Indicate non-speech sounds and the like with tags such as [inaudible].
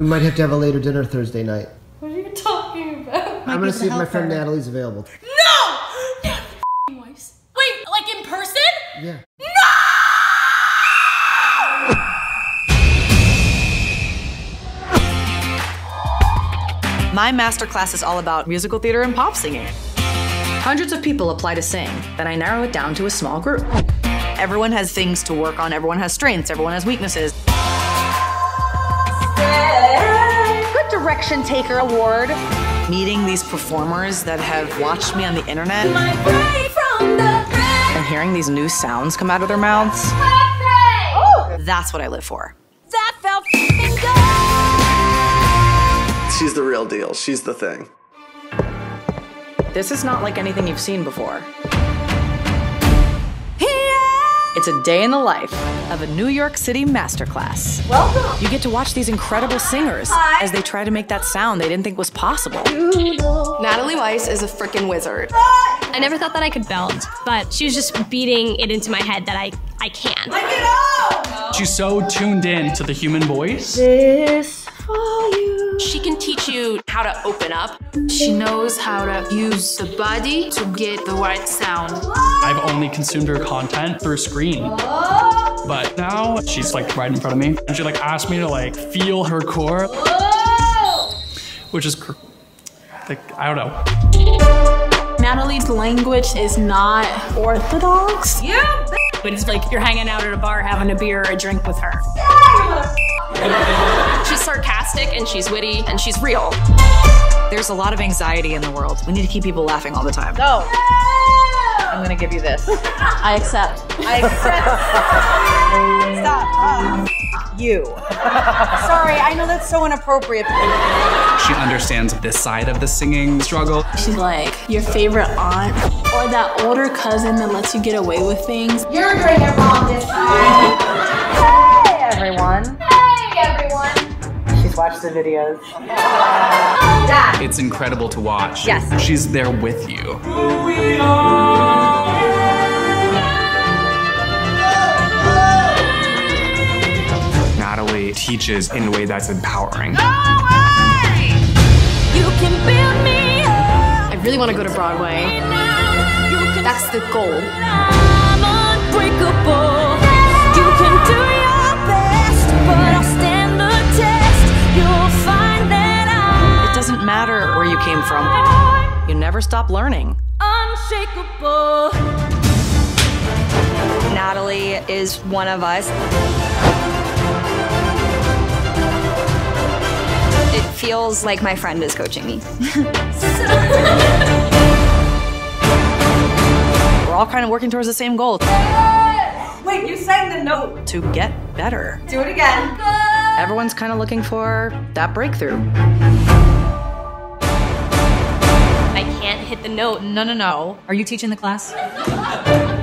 We might have to have a later dinner Thursday night. What are you talking about? I'm gonna see if my friend Natalie's available. No! Weiss. Wait, like in person? Yeah. No! My masterclass is all about musical theater and pop singing. Hundreds of people apply to sing, then I narrow it down to a small group. Everyone has things to work on, everyone has strengths, everyone has weaknesses. Direction Taker Award. Meeting these performers that have watched me on the internet and hearing these new sounds come out of their mouths, that's what I live for. That felt good. She's the real deal. She's the thing. This is not like anything you've seen before. It's a day in the life of a New York City masterclass. Welcome. You get to watch these incredible singers as they try to make that sound they didn't think was possible. Natalie Weiss is a freaking wizard. I never thought that I could belt, but she was just beating it into my head that I, I can. She's so tuned in to the human voice. She can teach you how to open up. She knows how to use the body to get the right sound. I've only consumed her content through screen. But now she's like right in front of me. And she like asked me to like feel her core. Which is cr- like, I don't know. Natalie's language is not orthodox. Yeah. But it's like you're hanging out at a bar having a beer or a drink with her. She's sarcastic and she's witty and she's real. There's a lot of anxiety in the world. We need to keep people laughing all the time. So, I'm gonna give you this. [laughs] I accept. I accept. [laughs] Stop. Ah. you. [laughs] Sorry, I know that's so inappropriate. She understands this side of the singing struggle. She's like your favorite aunt or that older cousin that lets you get away with things. You're doing it wrong this time. Everyone. She's watched the videos. It's incredible to watch. Yes. She's there with you. Natalie teaches in a way that's empowering. I really want to go to Broadway. That's the goal. You never stop learning. Unshakable. Natalie is one of us. It feels like my friend is coaching me. [laughs] We're all kind of working towards the same goal Wait, you sang the note. to get better. Do it again. Oh Everyone's kind of looking for that breakthrough. I can't hit the note. No, no, no. Are you teaching the class? [laughs]